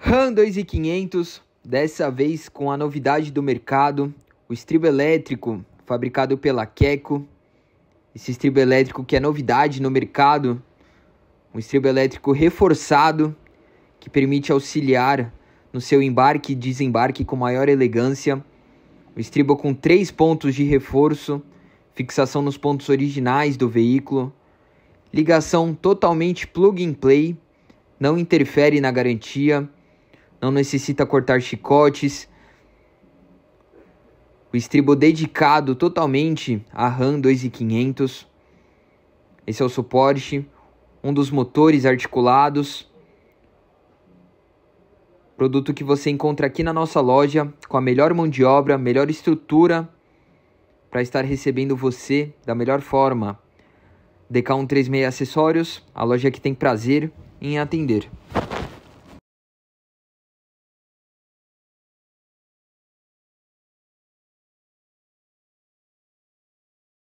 RAM 2500, dessa vez com a novidade do mercado, o estribo elétrico fabricado pela Keco. Esse estribo elétrico que é novidade no mercado, um estribo elétrico reforçado que permite auxiliar no seu embarque e desembarque com maior elegância. O estribo com três pontos de reforço, fixação nos pontos originais do veículo, ligação totalmente plug and play, não interfere na garantia não necessita cortar chicotes. O estribo dedicado totalmente à RAM 2500. Esse é o suporte, um dos motores articulados. Produto que você encontra aqui na nossa loja com a melhor mão de obra, melhor estrutura para estar recebendo você da melhor forma. DK136 Acessórios, a loja que tem prazer em atender.